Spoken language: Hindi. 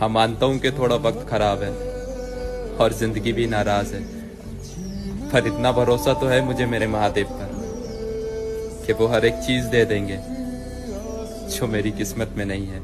हाँ मानता हूँ कि थोड़ा वक्त खराब है और ज़िंदगी भी नाराज़ है। पर इतना भरोसा तो है मुझे मेरे महादेव पर कि वो हर एक चीज़ दे देंगे जो मेरी किस्मत में नहीं है।